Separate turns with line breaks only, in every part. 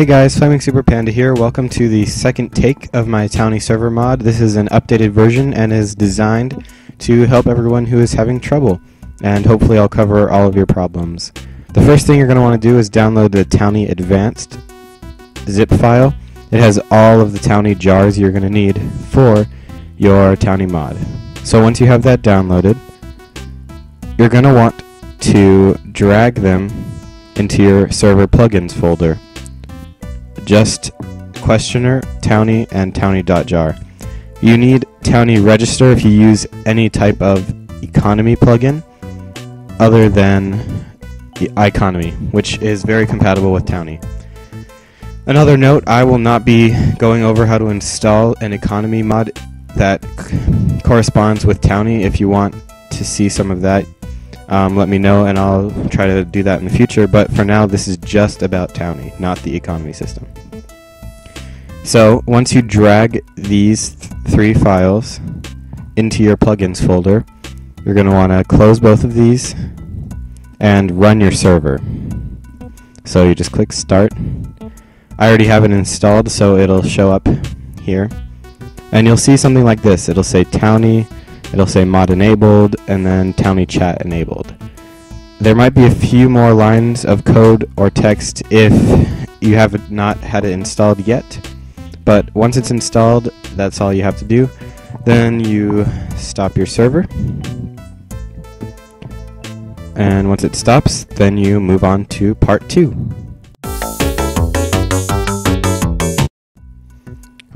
Hey guys, Flaming Super Panda here. Welcome to the second take of my Towny server mod. This is an updated version and is designed to help everyone who is having trouble. And hopefully I'll cover all of your problems. The first thing you're going to want to do is download the Towny Advanced zip file. It has all of the Towny jars you're going to need for your Towny mod. So once you have that downloaded, you're going to want to drag them into your server plugins folder just questioner, towny, and towny.jar. You need towny register if you use any type of economy plugin other than the iconomy, which is very compatible with towny. Another note, I will not be going over how to install an economy mod that corresponds with towny. If you want to see some of that, um, let me know and I'll try to do that in the future. But for now, this is just about Towny, not the economy system. So once you drag these th three files into your plugins folder, you're going to want to close both of these and run your server. So you just click start. I already have it installed, so it'll show up here. And you'll see something like this. It'll say Towny it'll say mod enabled and then Towny chat enabled. There might be a few more lines of code or text if you have not had it installed yet, but once it's installed, that's all you have to do. Then you stop your server, and once it stops, then you move on to part two.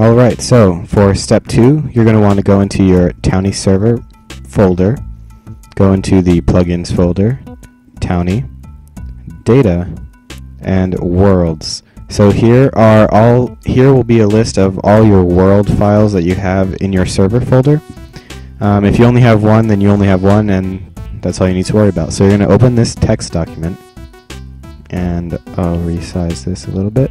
Alright, so for step two, you're going to want to go into your Towny server folder, go into the plugins folder, Towny, data, and worlds. So here are all here will be a list of all your world files that you have in your server folder. Um, if you only have one, then you only have one, and that's all you need to worry about. So you're going to open this text document, and I'll resize this a little bit.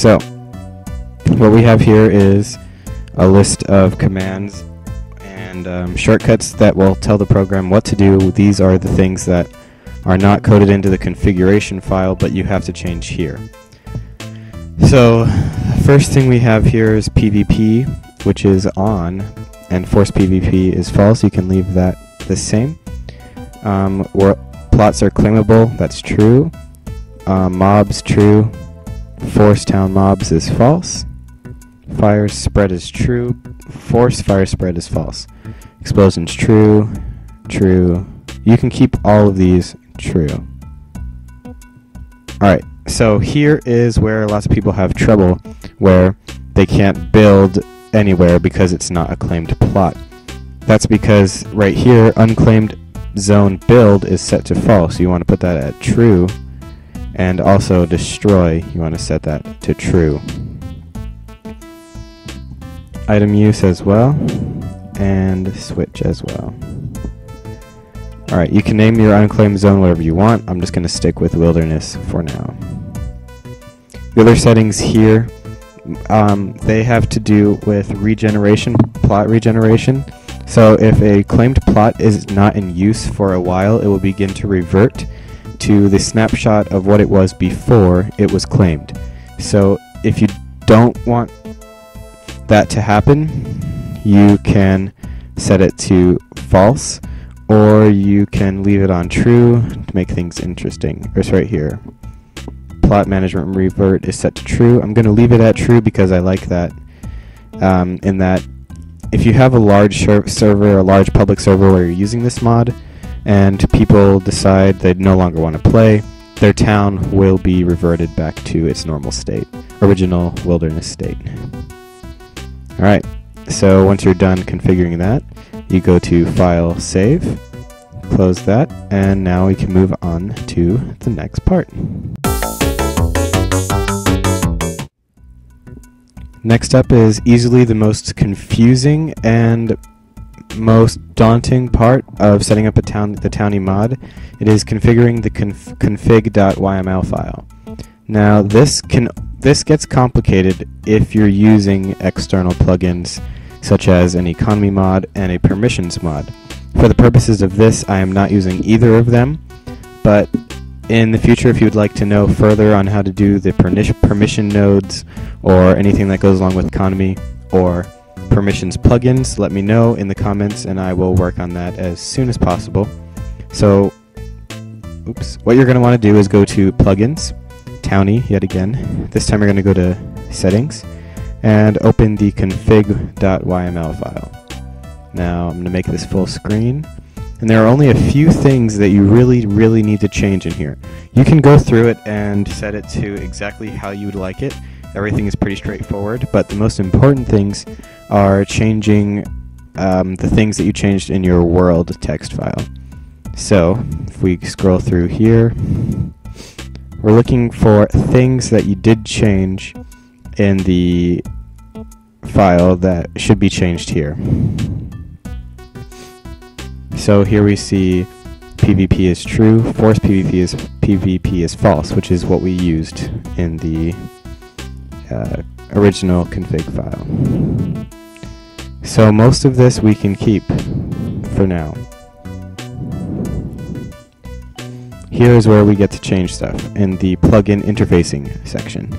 So, what we have here is a list of commands and um, shortcuts that will tell the program what to do. These are the things that are not coded into the configuration file, but you have to change here. So, first thing we have here is PvP, which is on, and force PvP is false. You can leave that the same. Um, plots are claimable, that's true. Uh, mobs true. Force town mobs is false. Fire spread is true. Force fire spread is false. Explosions true. True. You can keep all of these true. Alright, so here is where lots of people have trouble, where they can't build anywhere because it's not a claimed plot. That's because right here, unclaimed zone build is set to false. You want to put that at true and also destroy, you want to set that to true. Item use as well, and switch as well. Alright, you can name your unclaimed zone whatever you want. I'm just going to stick with wilderness for now. The other settings here, um, they have to do with regeneration, plot regeneration. So if a claimed plot is not in use for a while, it will begin to revert to the snapshot of what it was before it was claimed. So if you don't want that to happen, you can set it to false, or you can leave it on true to make things interesting. It's right here. Plot management revert is set to true. I'm going to leave it at true because I like that. Um, in that, if you have a large server, a large public server where you're using this mod, and people decide they no longer want to play, their town will be reverted back to its normal state, original wilderness state. Alright, so once you're done configuring that, you go to File, Save, close that, and now we can move on to the next part. Next up is easily the most confusing and most daunting part of setting up a town, the Towny mod. It is configuring the conf config.yml file. Now this can this gets complicated if you're using external plugins such as an economy mod and a permissions mod. For the purposes of this, I am not using either of them, but in the future, if you would like to know further on how to do the permission nodes or anything that goes along with economy or permissions plugins, let me know in the comments and I will work on that as soon as possible. So, oops, what you're going to want to do is go to plugins, Towny yet again. This time you're going to go to settings and open the config.yml file. Now I'm going to make this full screen. And there are only a few things that you really, really need to change in here. You can go through it and set it to exactly how you would like it. Everything is pretty straightforward, but the most important things are changing um, the things that you changed in your world text file. So, if we scroll through here, we're looking for things that you did change in the file that should be changed here. So here we see PvP is true, force PvP is PvP is false, which is what we used in the uh, original config file. So most of this we can keep for now. Here is where we get to change stuff in the plugin interfacing section.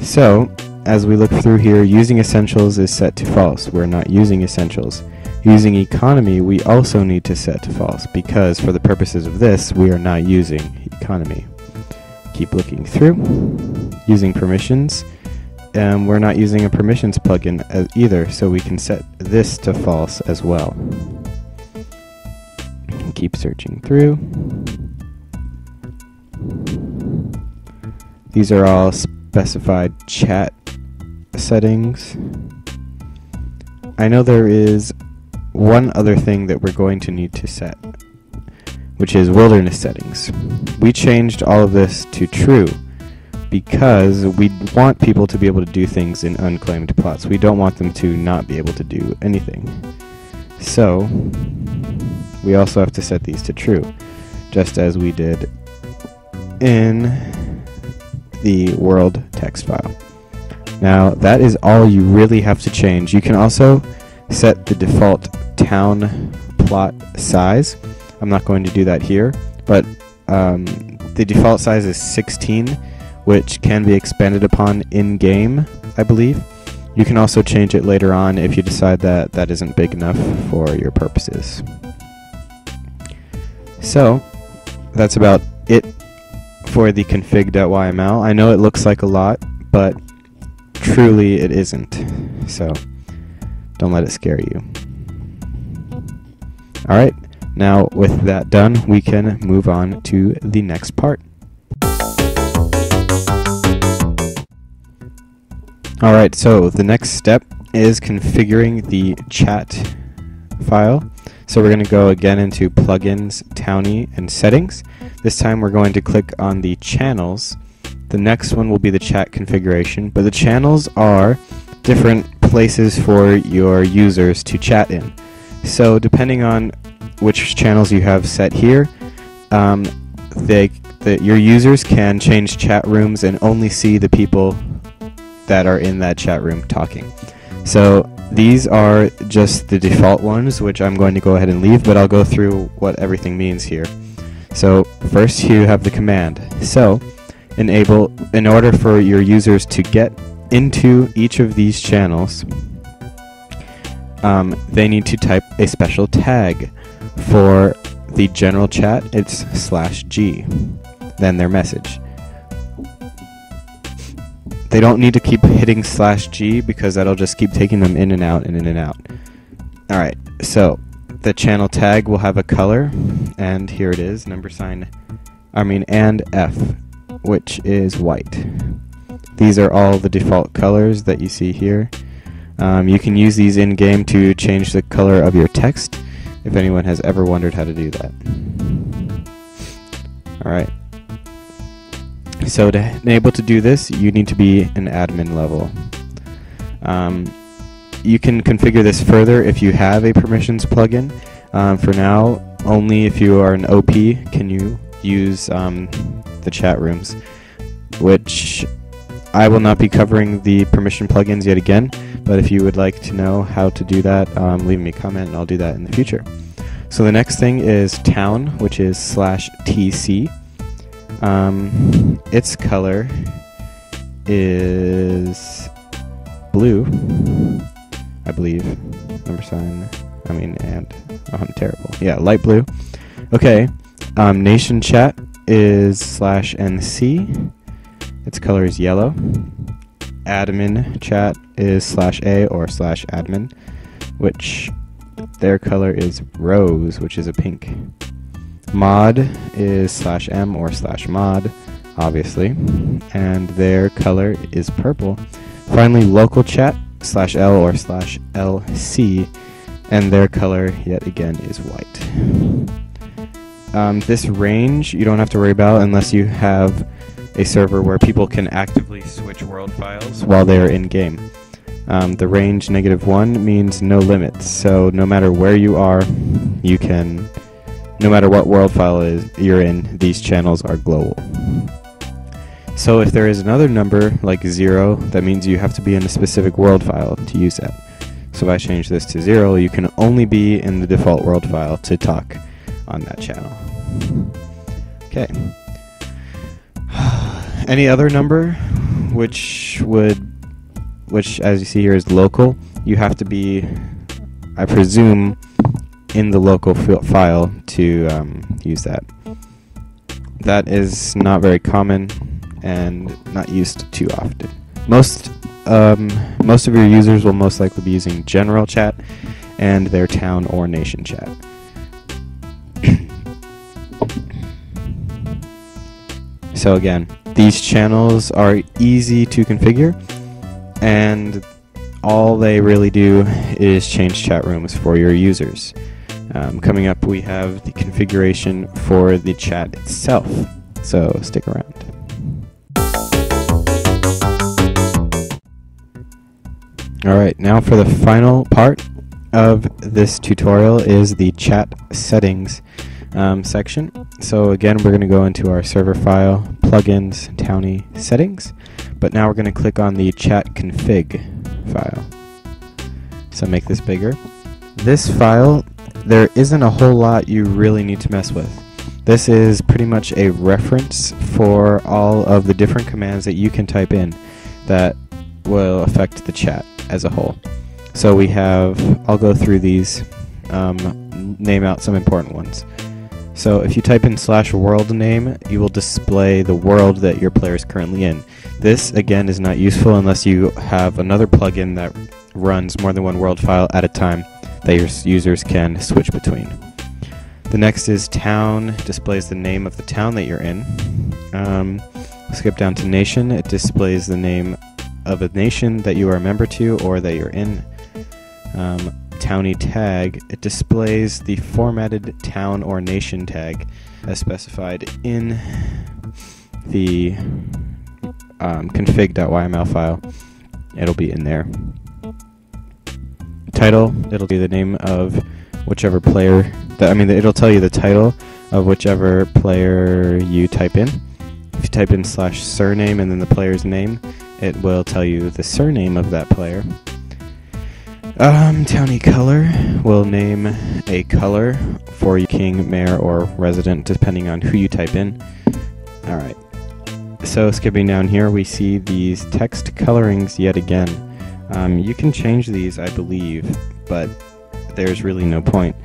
So, as we look through here, using essentials is set to false. We're not using essentials. Using economy, we also need to set to false because for the purposes of this, we are not using economy. Keep looking through. Using permissions, um, we're not using a permissions plugin either, so we can set this to false as well. Keep searching through. These are all specified chat settings. I know there is one other thing that we're going to need to set, which is wilderness settings. We changed all of this to true because we want people to be able to do things in unclaimed plots. We don't want them to not be able to do anything. So, we also have to set these to true, just as we did in the world text file. Now, that is all you really have to change. You can also set the default town plot size. I'm not going to do that here, but um, the default size is 16, which can be expanded upon in-game, I believe. You can also change it later on if you decide that that isn't big enough for your purposes. So, that's about it for the config.yml. I know it looks like a lot, but truly it isn't. So, don't let it scare you. Alright, now with that done, we can move on to the next part. Alright, so the next step is configuring the chat file. So we're going to go again into plugins, Towny, and settings. This time we're going to click on the channels. The next one will be the chat configuration, but the channels are different places for your users to chat in. So depending on which channels you have set here, um, they, the, your users can change chat rooms and only see the people that are in that chat room talking. So these are just the default ones, which I'm going to go ahead and leave, but I'll go through what everything means here. So first you have the command. So enable, in order for your users to get into each of these channels, um, they need to type a special tag. For the general chat, it's slash G, then their message. They don't need to keep hitting slash G because that'll just keep taking them in and out and in and out. Alright, so the channel tag will have a color, and here it is, number sign, I mean, and F, which is white. These are all the default colors that you see here. Um, you can use these in-game to change the color of your text, if anyone has ever wondered how to do that. Alright. So to enable to do this, you need to be an admin level. Um, you can configure this further if you have a permissions plugin. Um, for now, only if you are an OP can you use um, the chat rooms, which I will not be covering the permission plugins yet again. But if you would like to know how to do that, um, leave me a comment and I'll do that in the future. So the next thing is town, which is slash TC. Um, its color is blue, I believe. Number sign. I mean, and oh, I'm terrible. Yeah, light blue. Okay. Um, nation chat is slash NC. Its color is yellow. Admin chat is slash A or slash admin, which their color is rose, which is a pink. Mod is slash M or slash mod, obviously, and their color is purple. Finally, local chat slash L or slash LC, and their color yet again is white. Um, this range you don't have to worry about unless you have a server where people can actively switch world files while they are in game. Um, the range negative one means no limits, so no matter where you are, you can, no matter what world file is you're in, these channels are global. So if there is another number like zero, that means you have to be in a specific world file to use that. So if I change this to zero, you can only be in the default world file to talk on that channel. Okay. Any other number which would which as you see here is local, you have to be I presume in the local file to um, use that. That is not very common and not used too often. Most um, most of your users will most likely be using general chat and their town or nation chat. so again, these channels are easy to configure and all they really do is change chat rooms for your users. Um, coming up, we have the configuration for the chat itself, so stick around. Alright, now for the final part of this tutorial is the chat settings um, section. So again, we're going to go into our server file, plugins, Towny settings, but now we're going to click on the chat config file. So make this bigger. This file, there isn't a whole lot you really need to mess with. This is pretty much a reference for all of the different commands that you can type in that will affect the chat as a whole. So we have, I'll go through these, um, name out some important ones. So if you type in slash world name, you will display the world that your player is currently in. This, again, is not useful unless you have another plugin that runs more than one world file at a time that your users can switch between. The next is town, displays the name of the town that you're in. Um, skip down to nation, it displays the name of a nation that you are a member to or that you're in. Um, Towny tag, it displays the formatted town or nation tag as specified in the um, config.yml file. It'll be in there. Title, it'll be the name of whichever player, that, I mean, it'll tell you the title of whichever player you type in. If you type in slash surname and then the player's name, it will tell you the surname of that player. Um, Towny Color will name a color for you, king, mayor, or resident, depending on who you type in. Alright. So, skipping down here, we see these text colorings yet again. Um, you can change these, I believe, but there's really no point.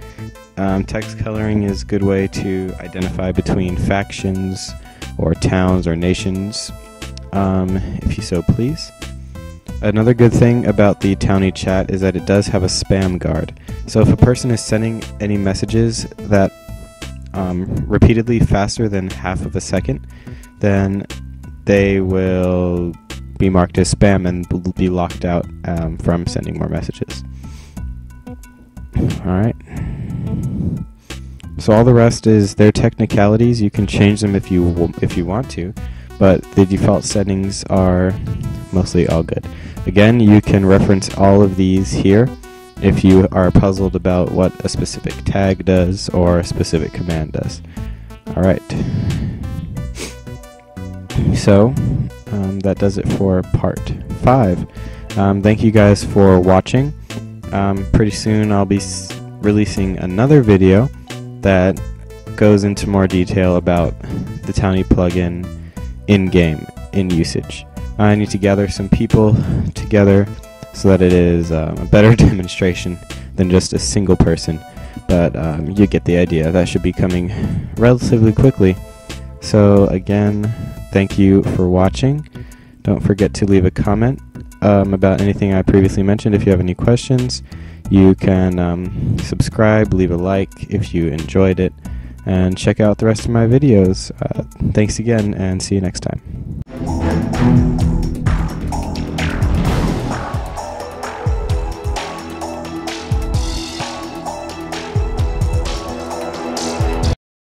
Um, text coloring is a good way to identify between factions or towns or nations, um, if you so please. Another good thing about the Towny chat is that it does have a spam guard. So if a person is sending any messages that um, repeatedly faster than half of a second, then they will be marked as spam and will be locked out um, from sending more messages. Alright. So all the rest is their technicalities. You can change them if you if you want to, but the default settings are mostly all good. Again, you can reference all of these here if you are puzzled about what a specific tag does or a specific command does. Alright. So, um, that does it for part 5. Um, thank you guys for watching. Um, pretty soon I'll be releasing another video that goes into more detail about the Towny plugin in-game, in usage. I need to gather some people together so that it is um, a better demonstration than just a single person. But um, you get the idea. That should be coming relatively quickly. So again, thank you for watching. Don't forget to leave a comment um, about anything I previously mentioned. If you have any questions, you can um, subscribe, leave a like if you enjoyed it, and check out the rest of my videos. Uh, thanks again, and see you next time.